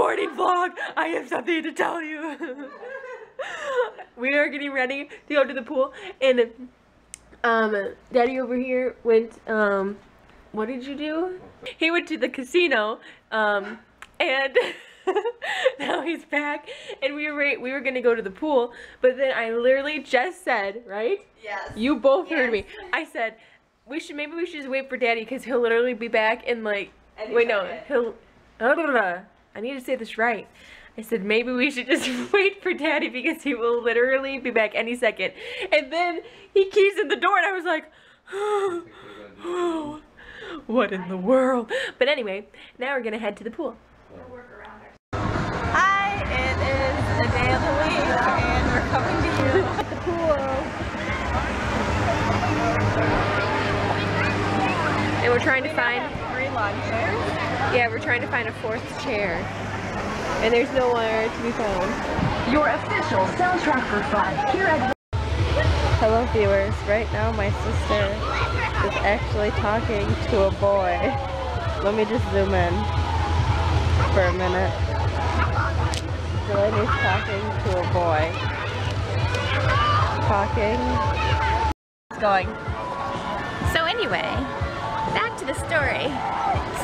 morning vlog. I have something to tell you. we are getting ready to go to the pool and um daddy over here went um what did you do? He went to the casino um and now he's back and we were we were gonna go to the pool but then I literally just said right Yes. you both Yes. heard me I said we should maybe we should just wait for daddy because he'll literally be back in like Any wait no he'll I need to say this right. I said maybe we should just wait for daddy because he will literally be back any second. And then he keys in the door and I was like oh, what in the world? But anyway now we're gonna head to the pool. Hi, it is the day of the week, and we're coming to you. At the pool. and we're trying to find Three lawn chairs. Yeah, we're trying to find a fourth chair. And there's nowhere to be found. Your official soundtrack for fun here at Hello viewers, right now my sister is actually talking to a boy. Let me just zoom in for a minute. Delaney's talking to a boy. Talking. It's going. So anyway, to the story.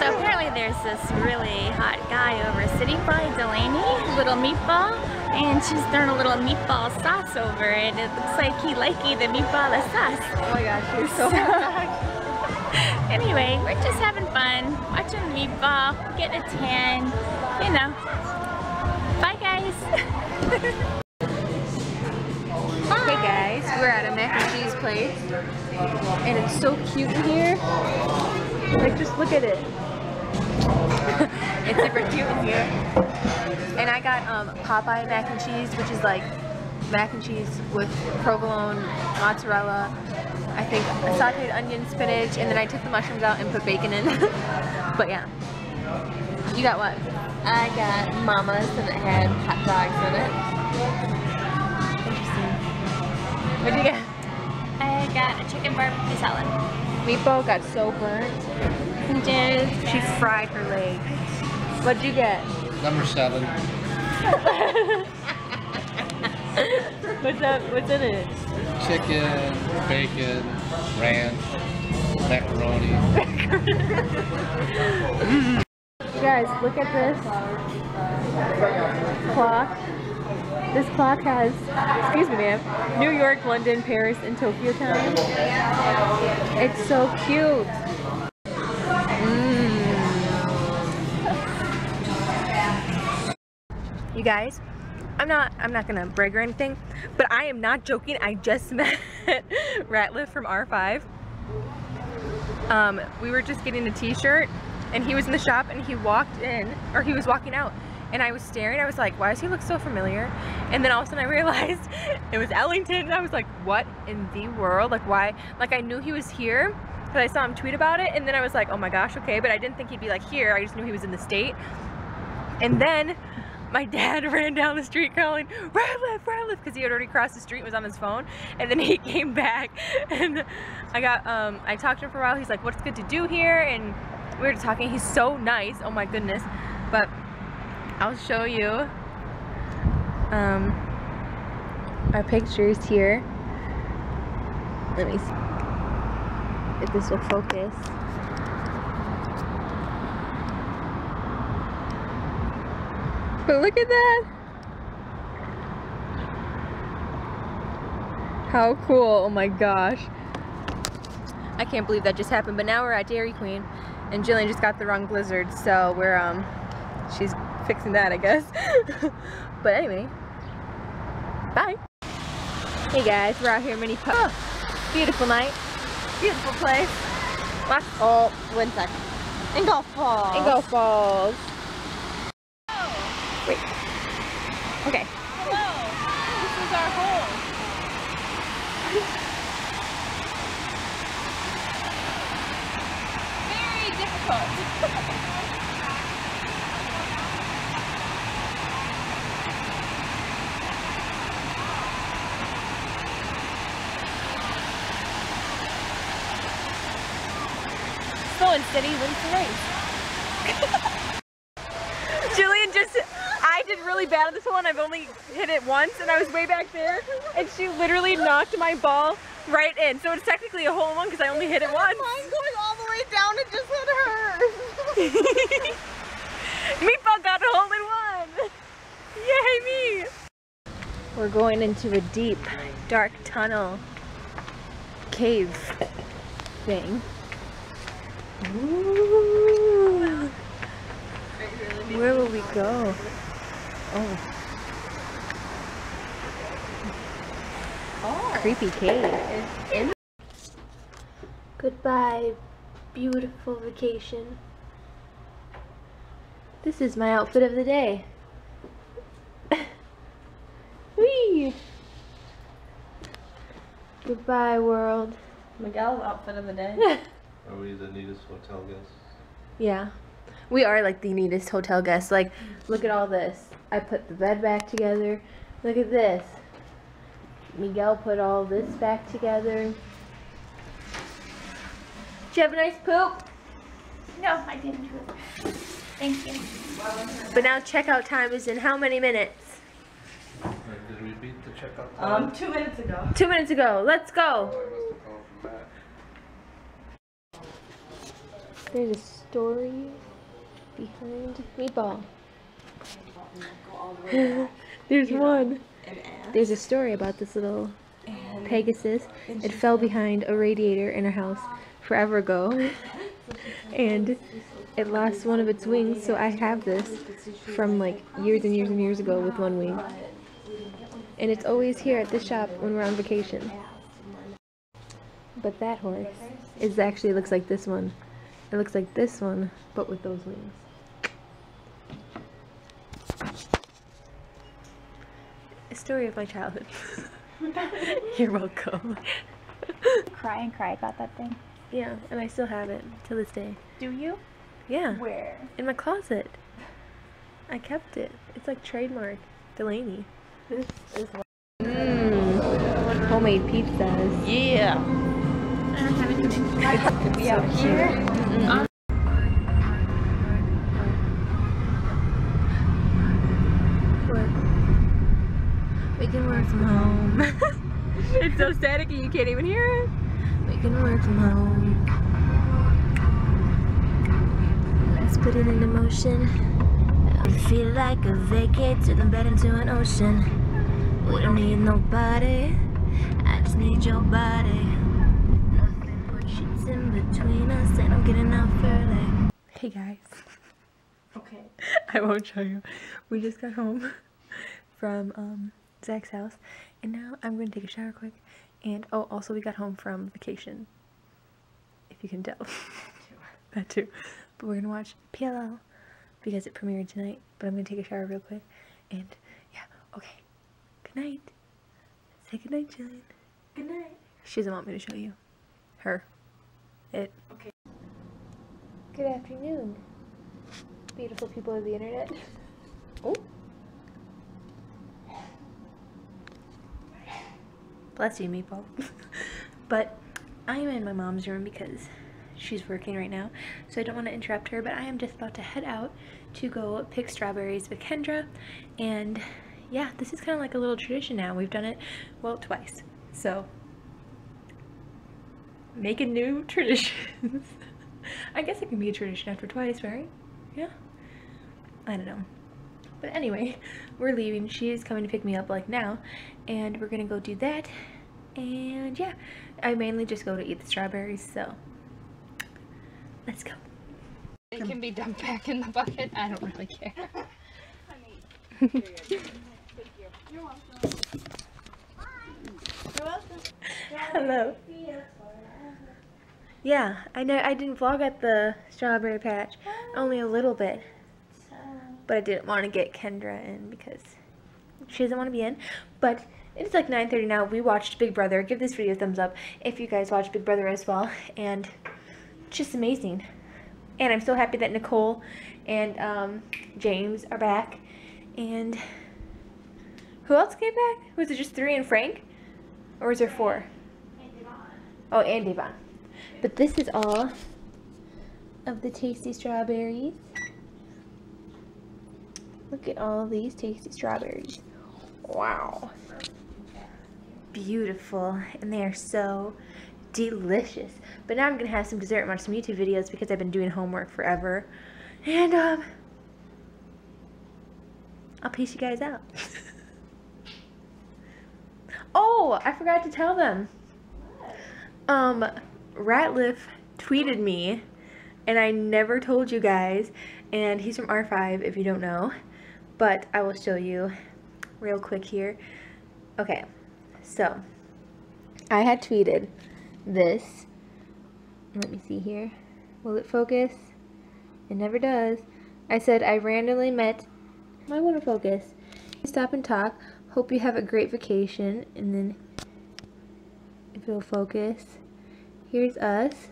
So apparently there's this really hot guy over City by Delaney, little meatball, and she's throwing a little meatball sauce over it. It looks like he likey the meatball the sauce. Oh my gosh, you're so Anyway, we're just having fun, watching meatball, getting a tan, you know. Bye guys. Hey guys, we're at a mac and cheese place. And it's so cute in here. Like just look at it. it's super cute in here. And I got um, Popeye mac and cheese, which is like mac and cheese with provolone, mozzarella, I think sauteed onion, spinach, and then I took the mushrooms out and put bacon in. but yeah. You got what? I got mamas and it had hot dogs in it. Interesting. What'd you get? I got a chicken barbecue salad. Meatball got so burnt. Just She fried her leg. What'd you get? Number seven. What's that? What's in it? Chicken, bacon, ranch, macaroni. You guys, look at this clock. This clock has, excuse me ma'am, New York, London, Paris, and Tokyo time. It's so cute. Mm. You guys, I'm not I'm not gonna brag or anything, but I am not joking. I just met Ratliff from R5. Um, we were just getting a t-shirt and he was in the shop and he walked in or he was walking out and I was staring I was like why does he look so familiar? And then all of a sudden I realized it was Ellington and I was like what in the world? Like why? Like I knew he was here because I saw him tweet about it and then I was like oh my gosh okay but I didn't think he'd be like here I just knew he was in the state. And then my dad ran down the street calling Ratliff, Ratliff because he had already crossed the street was on his phone and then he came back and I got um I talked to him for a while he's like what's good to do here? And we were talking he's so nice oh my goodness but I'll show you um our pictures here let me see if this will focus But look at that! How cool, oh my gosh. I can't believe that just happened, but now we're at Dairy Queen and Jillian just got the wrong blizzard, so we're, um, she's fixing that, I guess. but anyway, bye. Hey guys, we're out here in Mini Pub. Oh, beautiful night, beautiful place. Lots, oh, one sec. Ingolf Falls. Ingolf Falls. Wait. Okay. Hello. This is our home. Very difficult. Slow and steady wins the race. Jillian just I did really bad at this one. I've only hit it once and I was way back there and she literally knocked my ball right in. So it's technically a hole in one because I only hit it once. Mine going all the way down, it just hit her. Meatball got a hole in one. Yay me. We're going into a deep, dark tunnel cave thing. Ooh. Where will we go? Oh. Creepy cave. Goodbye, beautiful vacation. This is my outfit of the day. Whee! Goodbye, world. Miguel's outfit of the day. Are we the neatest hotel guests? Yeah. We are like the neatest hotel guests. Like, look at all this. I put the bed back together. Look at this. Miguel put all this back together. Did you have a nice poop? No, I didn't. Thank you. But now checkout time is in how many minutes? Did we beat the checkout time? Um, two minutes ago. Two minutes ago. Let's go. I must have called from Matt. There's a story behind Meatball. There's one. There's a story about this little Pegasus. It fell behind a radiator in a house forever ago. and it lost one of its wings, so I have this from like years and years and years ago with one wing. And it's always here at the shop when we're on vacation. But that horse is actually looks like this one. It looks like this one, but with those wings. A story of my childhood. You're welcome. Cry and cry about that thing. Yeah, and I still have it to this day. Do you? Yeah, Where? in my closet. I kept it. It's like trademark Delaney. This is Mmm, homemade pizzas. Yeah. I don't have it today. We out here. We can work from home. it's so staticky you can't even hear it. We can work from home. Let's put it into motion. I feel like a vacate to the bed into an ocean. We don't need nobody. I just need your body. Nothing but sheets in between us, and I'm getting. Hey guys. Okay. I won't show you. We just got home from um, Zach's house, and now I'm going to take a shower quick. And oh, also we got home from vacation, if you can tell. that too. But we're gonna watch PLL because it premiered tonight. But I'm gonna take a shower real quick, and yeah, okay. Good night. Say good night, Jillian. Good night. She doesn't want me to show you. Her. It. Okay. Good afternoon beautiful people of the internet. Oh. Bless you, Meatball. but I am in my mom's room because she's working right now, so I don't want to interrupt her, but I am just about to head out to go pick strawberries with Kendra. And yeah, this is kind of like a little tradition now. We've done it, well, twice. So, making new traditions. I guess it can be a tradition after twice, right? Yeah. I don't know. But anyway, we're leaving. She is coming to pick me up like now, and we're gonna go do that. And yeah, I mainly just go to eat the strawberries, so let's go. It can be dumped back in the bucket. I don't really care. Hello. Yeah, I know I didn't vlog at the strawberry patch, only a little bit. But I didn't want to get Kendra in because she doesn't want to be in. But it's like 9.30 now. We watched Big Brother. Give this video a thumbs up if you guys watch Big Brother as well. And it's just amazing. And I'm so happy that Nicole and um, James are back. And who else came back? Was it just three and Frank? Or was there four? Oh, and Da'Vonne. But this is all of the tasty strawberries. Look at all these tasty strawberries. Wow. Beautiful. And they are so delicious. But now I'm going to have some dessert and watch some YouTube videos because I've been doing homework forever. And, um, I'll piece you guys out. oh, I forgot to tell them. Um, Ratliff tweeted me, and I never told you guys, and he's from R5 if you don't know, but I will show you real quick here. Okay, so I had tweeted this. Let me see here. Will it focus? It never does. I said I randomly met I want to focus. Stop and talk. Hope you have a great vacation. And then if it'll focus. Here's us.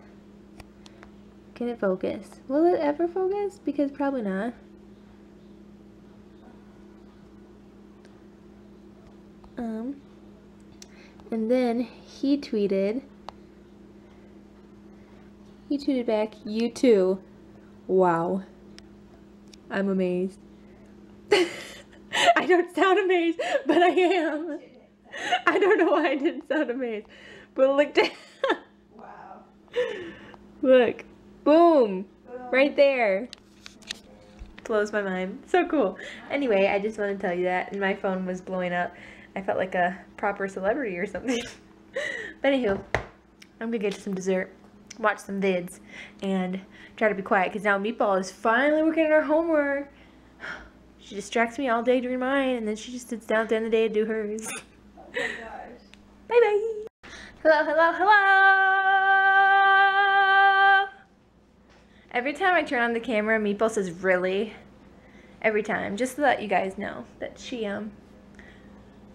Can it focus? Will it ever focus? Because probably not. Um, and then he tweeted, he tweeted back, you too. Wow. I'm amazed. I don't sound amazed, but I am. I don't know why I didn't sound amazed. But look down. Wow. Look. Boom. Right there. Blows my mind. So cool. Anyway, I just wanted to tell you that. And my phone was blowing up. I felt like a proper celebrity or something. but anywho, I'm gonna get you some dessert, watch some vids, and try to be quiet because now Meatball is finally working on her homework. She distracts me all day doing mine, and then she just sits down at the end of the day to do hers. Oh my gosh. Bye bye. Hello, hello, hello. Every time I turn on the camera, Meatball says really. Every time, just to let you guys know that she um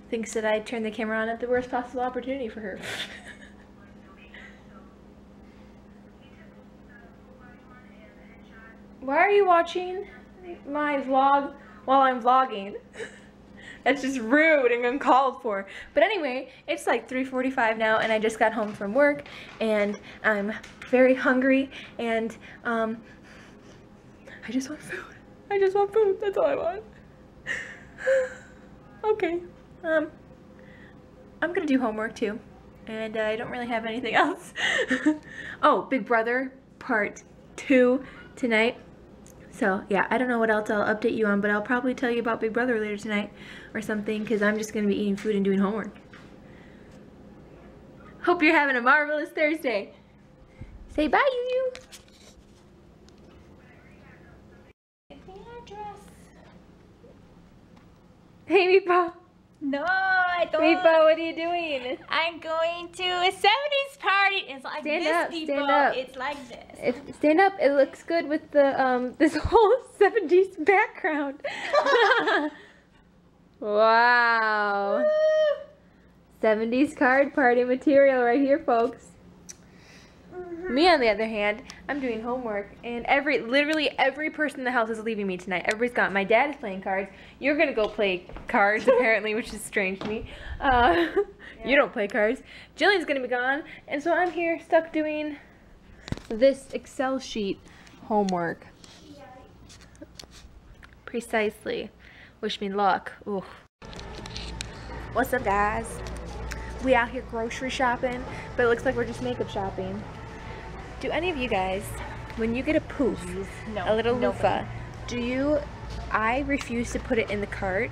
thinks that I turned the camera on at the worst possible opportunity for her. Why are you watching my vlog while I'm vlogging? That's just rude and uncalled for. But anyway, it's like 3.45 now and I just got home from work and I'm very hungry and um, I just want food. I just want food. That's all I want. okay. Um, I'm gonna do homework too. And uh, I don't really have anything else. oh, Big Brother part two tonight. So yeah, I don't know what else I'll update you on, but I'll probably tell you about Big Brother later tonight or something because I'm just going to be eating food and doing homework. Hope you're having a marvelous Thursday. Say bye, you. Hey, Meatball. No, I don't. Meatball, what are you doing? I'm going to a 70s party. It's like Stand this, up, stand up. It's like this. If, stand up. It looks good with the um this whole 70s background. wow. 70s card party material right here, folks. Me, on the other hand, I'm doing homework, and every, literally every person in the house is leaving me tonight. Everybody's gone. My dad is playing cards. You're gonna go play cards, apparently, which is strange to me. Uh, You don't play cards. Jillian's gonna be gone, and so I'm here stuck doing this Excel sheet homework. Precisely. Wish me luck. Ooh. What's up, guys? We out here grocery shopping, but it looks like we're just makeup shopping. Do any of you guys, when you get a poof, a little loofah, do you, I refuse to put it in the cart.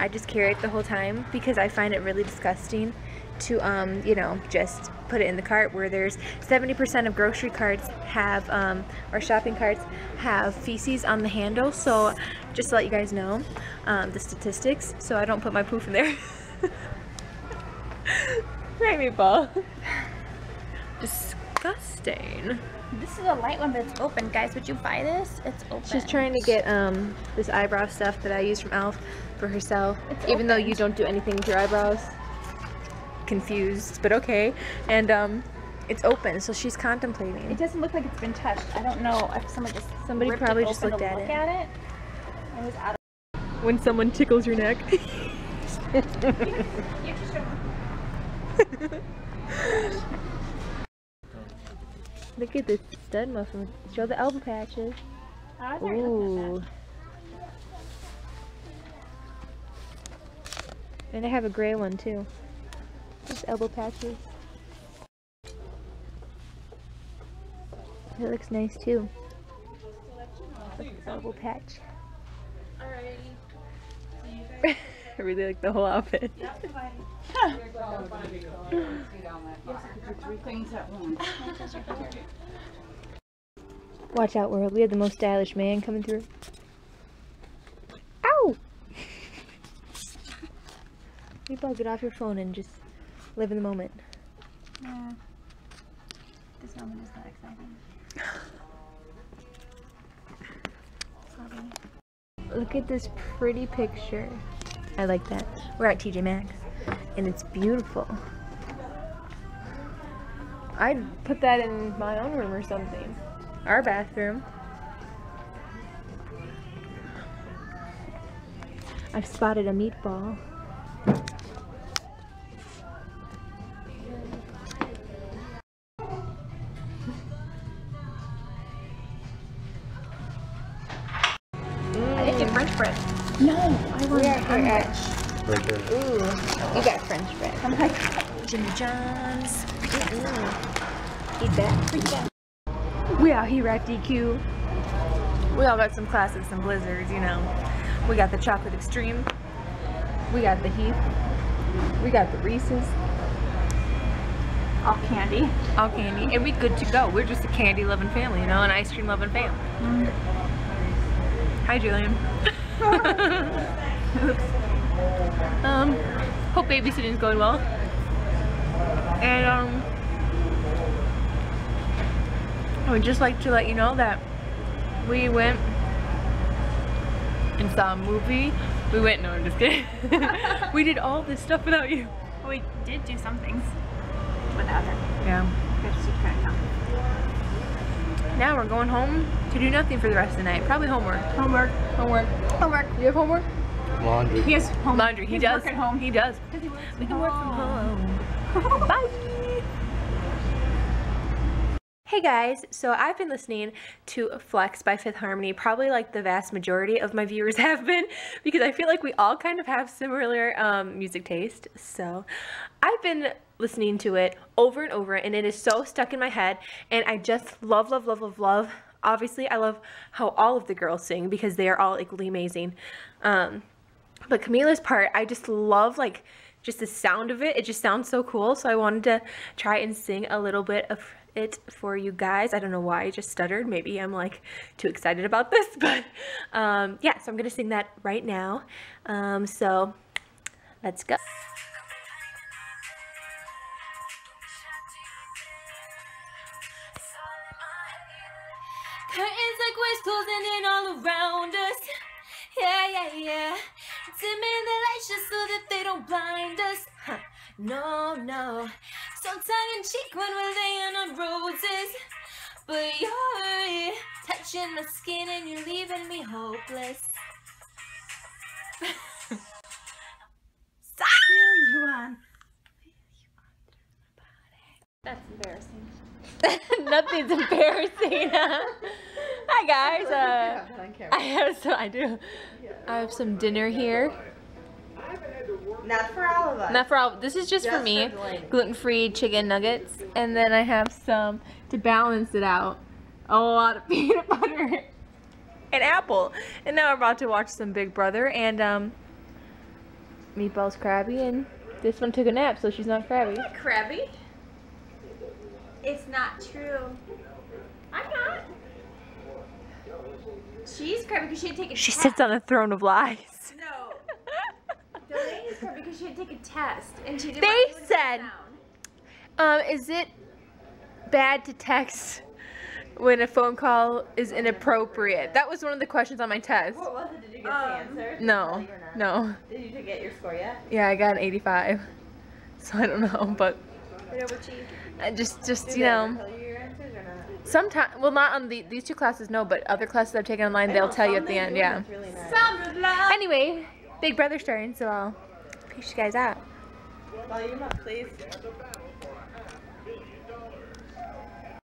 I just carry it the whole time because I find it really disgusting to, um, you know, just put it in the cart where there's 70% of grocery carts have, um, or shopping carts have feces on the handle. So just to let you guys know um, the statistics, so I don't put my poof in there. right, meatball. Disgusting. This is a light one, but it's open. Guys, would you buy this? It's open. She's trying to get um this eyebrow stuff that I use from Elf for herself, even though you don't do anything with your eyebrows. Confused, but okay. And um, it's open, so she's contemplating. It doesn't look like it's been touched. I don't know if someone just Somebody probably it just looked at look it. at it. It was out When someone tickles your neck. Look at this stud muffin. Show the elbow patches. Ooh. And I have a gray one too. Just elbow patches. It looks nice too. Elbow patch. I really like the whole outfit. Three things at once. Watch out, world. We have the most stylish man coming through. Ow! Meatball, get off your phone and just live in the moment. Yeah. This moment is not exciting. Sorry. Look at this pretty picture. I like that. We're at TJ Maxx, and it's beautiful. I'd put that in my own room or something. Our bathroom. I've spotted a meatball. I didn't get French bread. No, I want We're at Right there. Ooh, you got French bread. I'm like, Jimmy John's. Mm-hmm. Eat that. We out here at DQ. We all got some classics and blizzards, you know. We got the chocolate extreme. We got the Heath. We got the Reese's. all candy. All candy. And we good to go. We're just a candy loving family, you know, an ice cream loving family. Mm. Hi, Jillian. hope babysitting's going well. And um, I would just like to let you know that we went and saw a movie. We went, no, I'm just kidding. we did all this stuff without you. We did do some things without her. Yeah. Because she couldn't. Now we're going home to do nothing for the rest of the night. Probably homework. Homework. Homework. Homework. You have homework? Laundry. He has home. Laundry. He He's does. working home. He does. We can work from home. Bye. Hey guys, so I've been listening to Flex by Fifth Harmony, probably like the vast majority of my viewers have been, because I feel like we all kind of have similar um, music taste. So I've been listening to it over and over, and it is so stuck in my head, and I just love, love, love, love, love. Obviously, I love how all of the girls sing because they are all equally amazing. Um, but Camila's part, I just love like just the sound of it. It just sounds so cool. So I wanted to try and sing a little bit of it for you guys. I don't know why I just stuttered. Maybe I'm like too excited about this, but um, yeah, so I'm gonna sing that right now. Um, so let's go. Curtains like closing in all around us. Yeah, yeah, yeah. Dimming the lights just so that they don't blind us. Huh. No, no. So tongue in cheek when we're laying on roses. But you're touching my skin and you're leaving me hopeless. Feel you on. That's embarrassing. Nothing's embarrassing. Hi guys. Uh, I have some. I do. I have some dinner here. Not for all of us. Not for all. This is just, for Just me. for Delaney. Gluten-free chicken nuggets, and then I have some to balance it out. A lot of peanut butter and apple. And now we're about to watch some Big Brother, and um, Meatball's crabby, and this one took a nap, so she's not crabby. Crabby? It's not true. I'm not. She's crying because she had to take a She test. sits on a throne of lies. No. Delaney's crabby because she had to take a test and she didn't They want to said- sound. Um, is it bad to text when a phone call is inappropriate? That was one of the questions on my test. What was it? Did you get Um, the answer? No, no. Did you get your score yet? Yeah, I got an 85. So I don't know, but Right over cheese. I just, just you they ever know, tell you your answers or not? Sometimes, well, not on the these two classes, no, but other classes I've taken online, they'll tell you at the end. Yeah. really nice. Anyway, Big Brother starting, so I'll peace you guys out. Volume up, please.